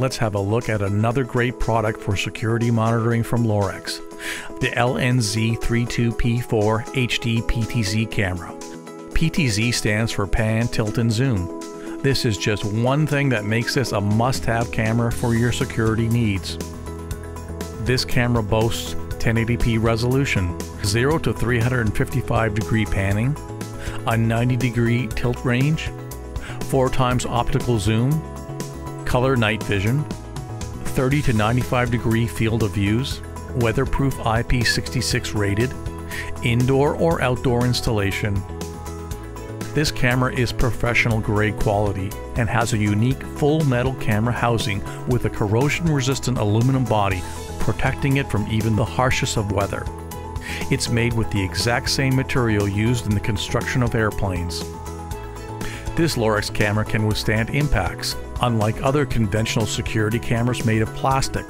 let's have a look at another great product for security monitoring from Lorex the LNZ32P4 HD PTZ camera. PTZ stands for Pan, Tilt, and Zoom. This is just one thing that makes this a must have camera for your security needs. This camera boasts 1080p resolution, 0 to 355 degree panning, a 90 degree tilt range, 4 times optical zoom, color night vision, 30 to 95 degree field of views, weatherproof IP66 rated, indoor or outdoor installation. This camera is professional grade quality and has a unique full metal camera housing with a corrosion resistant aluminum body protecting it from even the harshest of weather. It's made with the exact same material used in the construction of airplanes. This Lorex camera can withstand impacts, unlike other conventional security cameras made of plastic.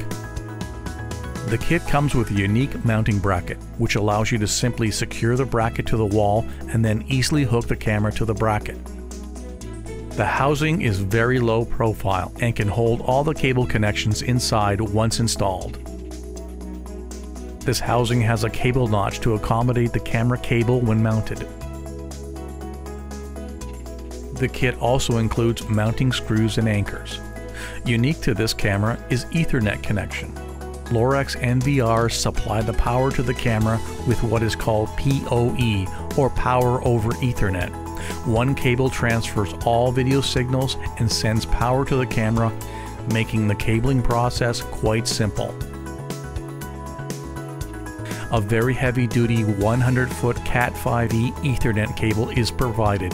The kit comes with a unique mounting bracket, which allows you to simply secure the bracket to the wall and then easily hook the camera to the bracket. The housing is very low profile and can hold all the cable connections inside once installed. This housing has a cable notch to accommodate the camera cable when mounted. The kit also includes mounting screws and anchors. Unique to this camera is Ethernet connection. Lorex NVRs supply the power to the camera with what is called PoE, or Power over Ethernet. One cable transfers all video signals and sends power to the camera, making the cabling process quite simple. A very heavy duty 100 foot Cat5e Ethernet cable is provided.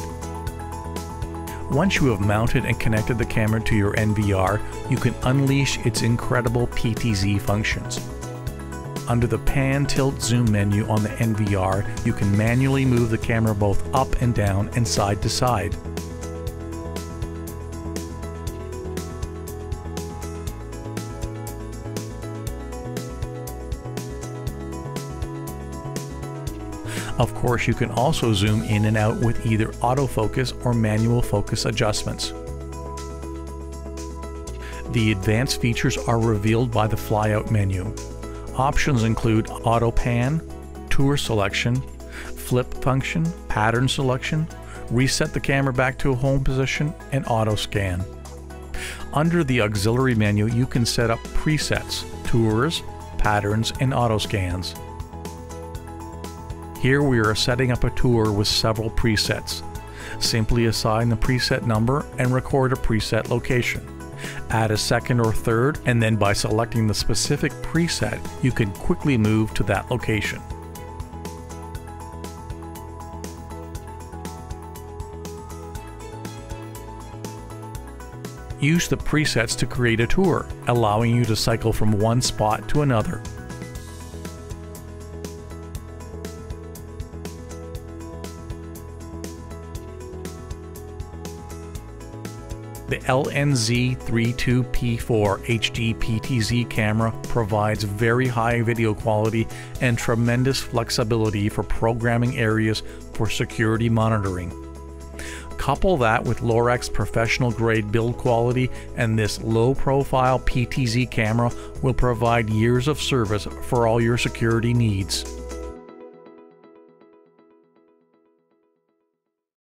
Once you have mounted and connected the camera to your NVR, you can unleash its incredible PTZ functions. Under the Pan Tilt Zoom menu on the NVR, you can manually move the camera both up and down and side to side. Of course, you can also zoom in and out with either autofocus or manual focus adjustments. The advanced features are revealed by the flyout menu. Options include auto pan, tour selection, flip function, pattern selection, reset the camera back to a home position, and auto scan. Under the auxiliary menu, you can set up presets, tours, patterns, and auto scans. Here we are setting up a tour with several presets. Simply assign the preset number and record a preset location. Add a second or third, and then by selecting the specific preset, you can quickly move to that location. Use the presets to create a tour, allowing you to cycle from one spot to another. The LNZ32P4 HD PTZ camera provides very high video quality and tremendous flexibility for programming areas for security monitoring. Couple that with Lorex professional grade build quality, and this low profile PTZ camera will provide years of service for all your security needs.